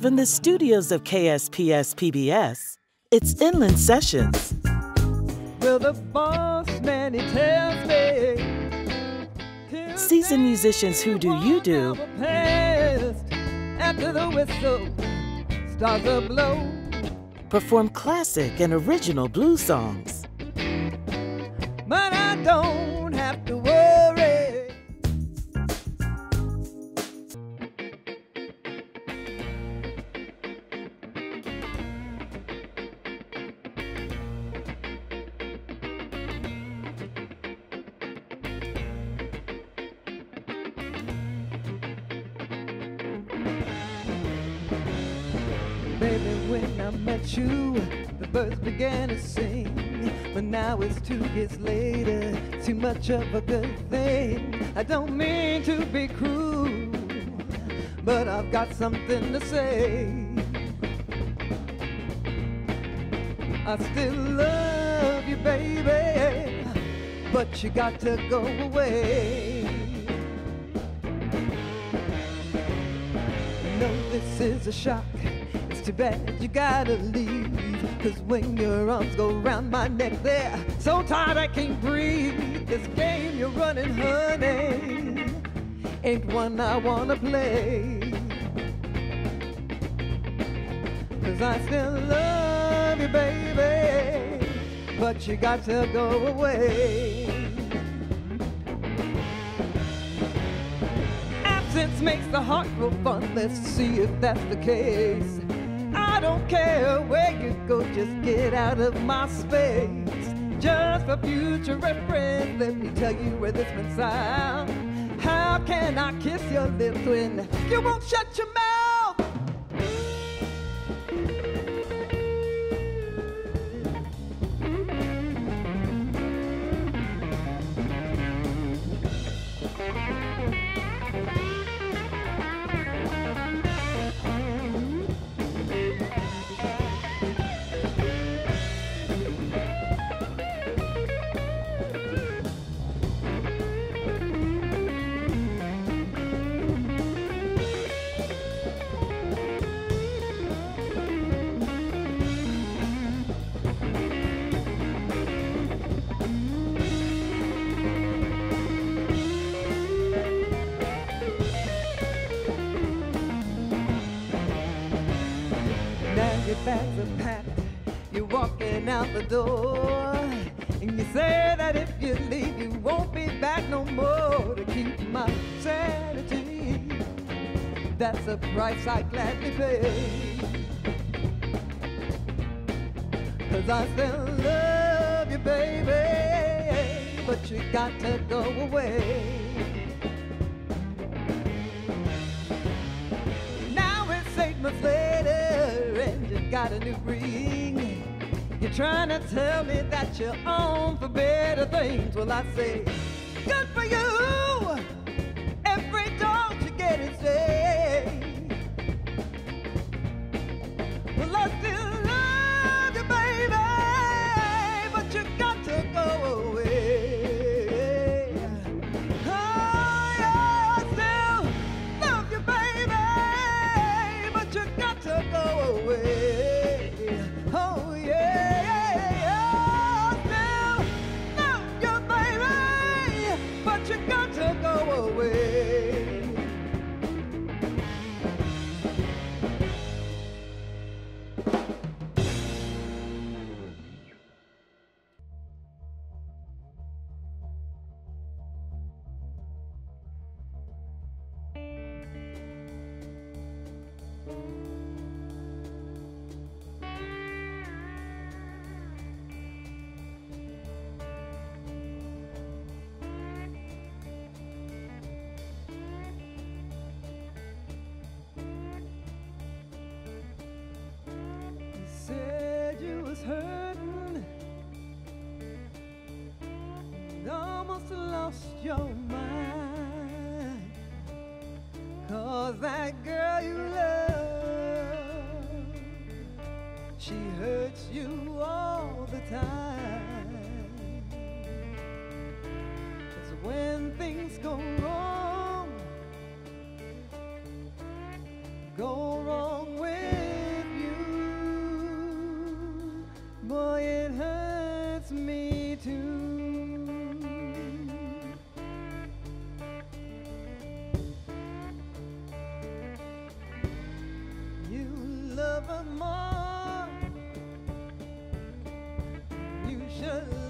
From the studios of KSPS PBS, it's Inland Sessions. Well, the boss man, he tells me. Seasoned musicians Hoodoo Udu After the whistle starts blow. perform classic and original blues songs. But I don't began to sing. But now it's two years later, too much of a good thing. I don't mean to be cruel, but I've got something to say. I still love you, baby, but you got to go away. Know this is a shock. It's too bad you gotta leave. Cause when your arms go around my neck there, so tired I can't breathe. This game you're running, honey, ain't one I wanna play. Cause I still love you, baby, but you got to go away. Absence makes the heart grow fun. Let's see if that's the case. I don't care where just get out of my space. Just for future reference, let me tell you where this went south. How can I kiss your lips when you won't shut your mouth? Bags are packed, you're walking out the door. And you say that if you leave, you won't be back no more to keep my sanity. That's a price I gladly pay. Cause I still love you, baby, but you got to go away. Got a new ring. You're trying to tell me that you're on for better things. Well, I say, 身。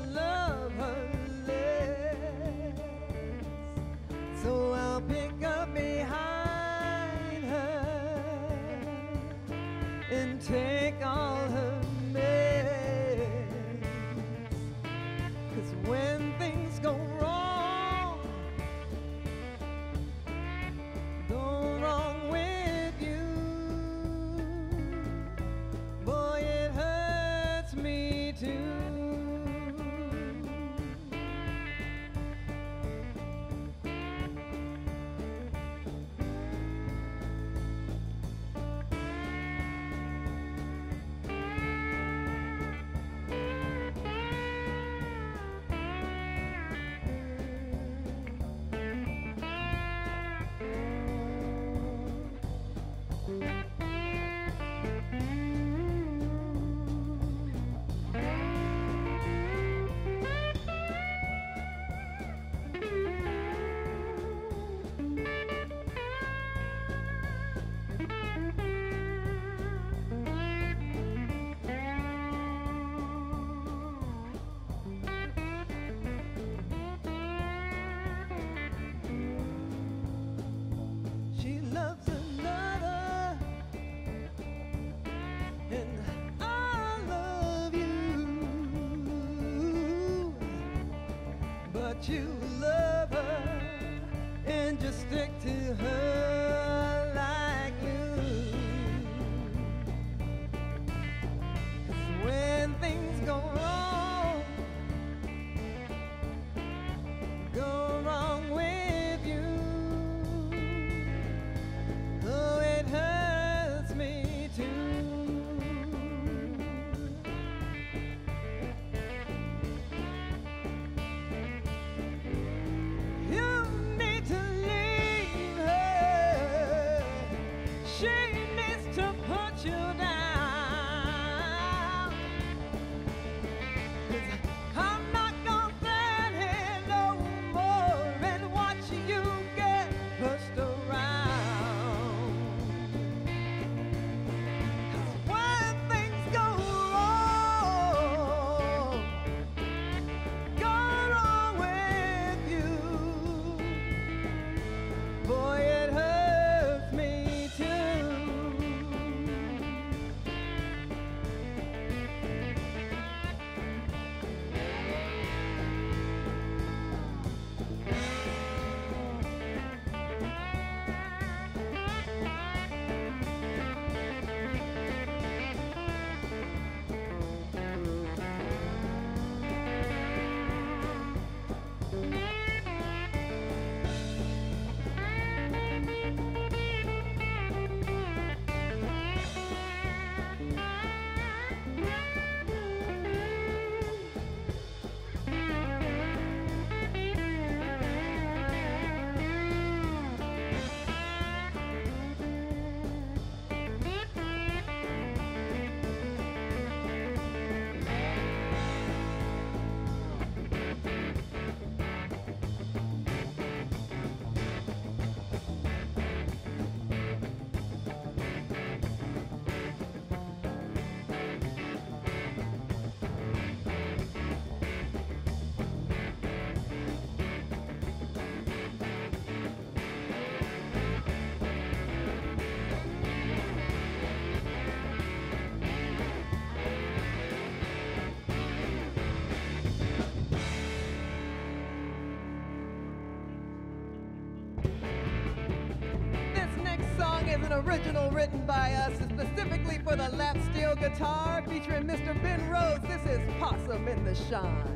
you love her and just stick to her. by us specifically for the lap steel guitar featuring Mr. Ben Rhodes. This is Possum in the Shine.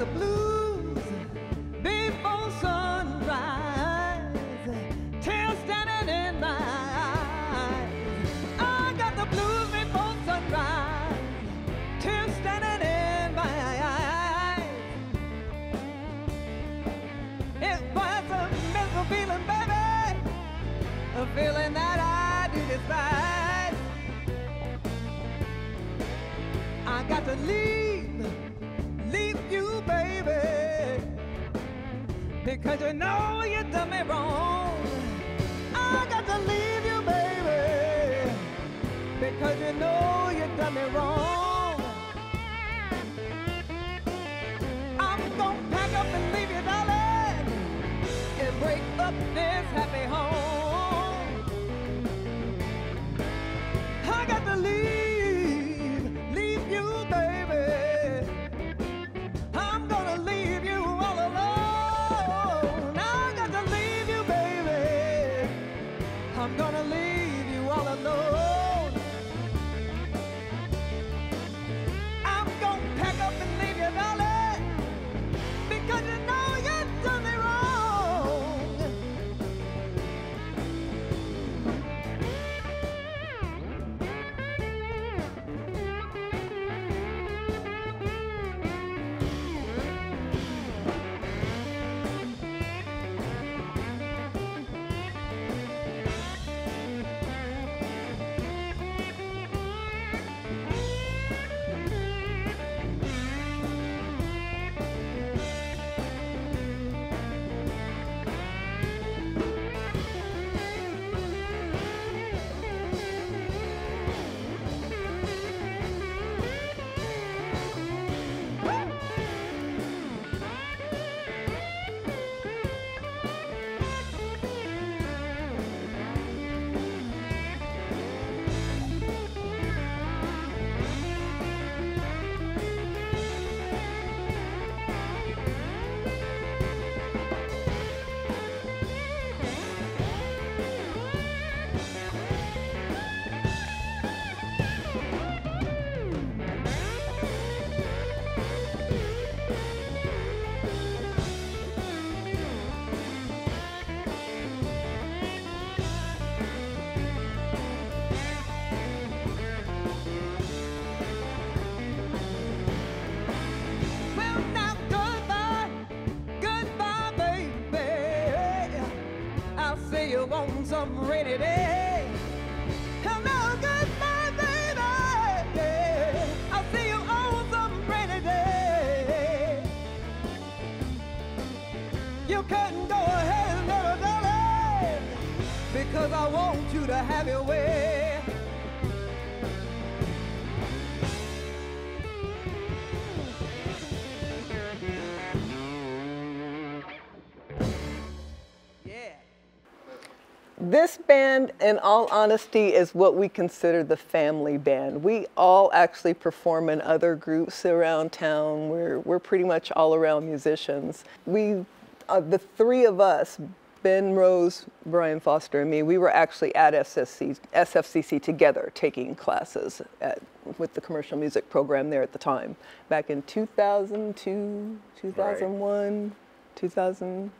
The blues me wrong. I'm gonna pack up and leave you, darling, and break up this happy some rainy day. Now goodbye, baby. I'll see you on some rainy day. You can go ahead and never darling, because I want you to have your way. Yeah. This band, in all honesty, is what we consider the family band. We all actually perform in other groups around town. We're, we're pretty much all around musicians. We, uh, the three of us, Ben Rose, Brian Foster, and me, we were actually at SSC, SFCC together taking classes at, with the commercial music program there at the time, back in 2002, 2001, 2000.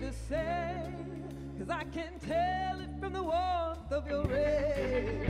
to say, cause I can tell it from the warmth of your rays.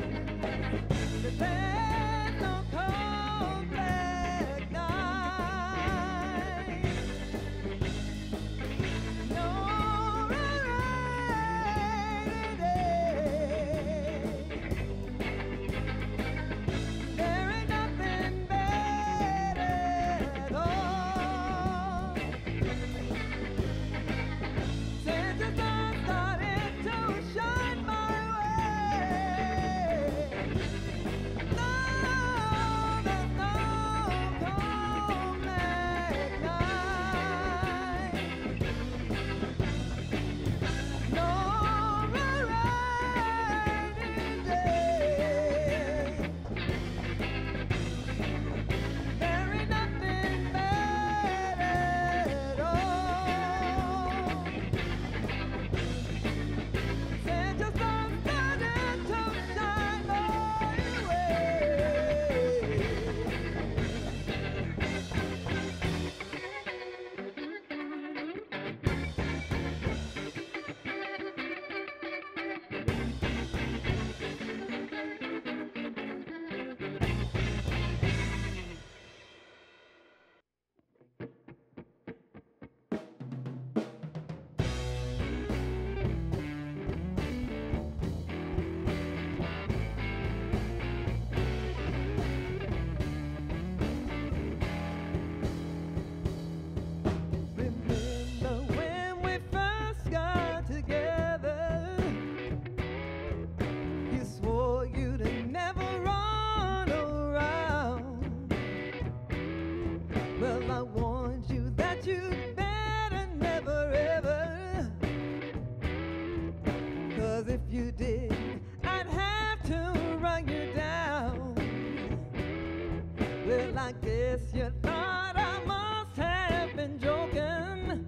guess you thought I must have been joking.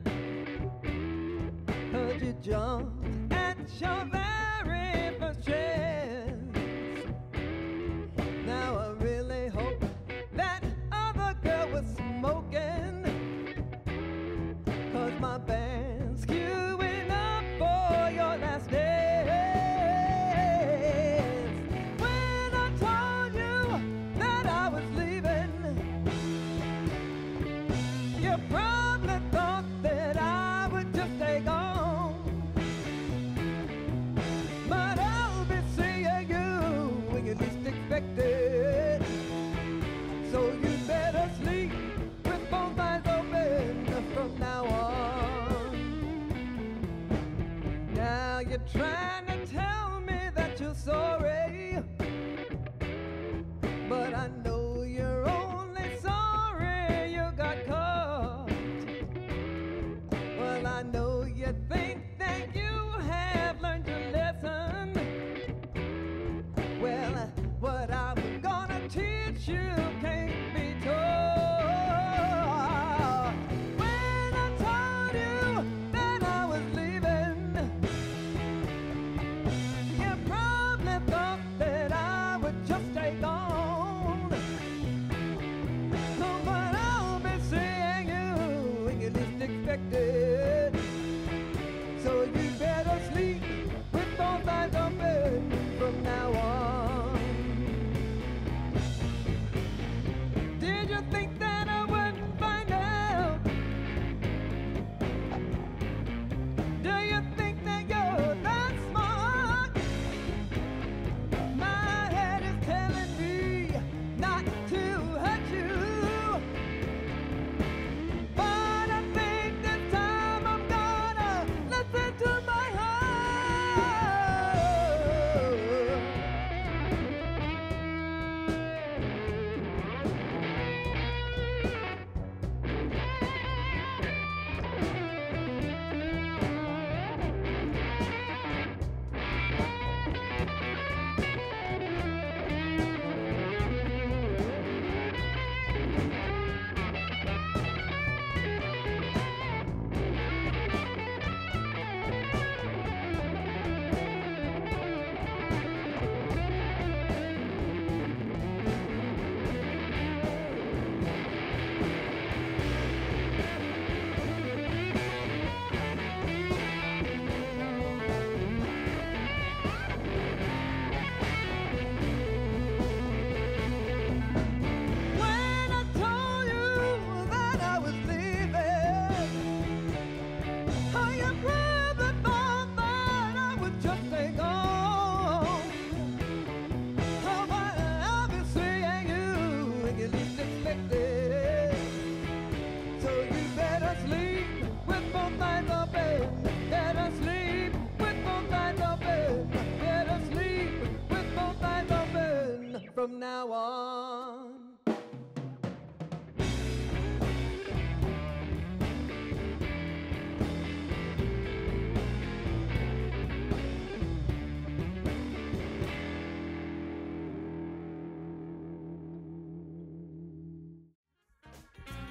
Heard you jumped at your very first chair.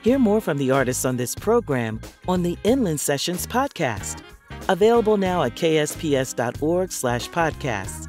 Hear more from the artists on this program on the Inland Sessions podcast. Available now at ksps.org slash podcasts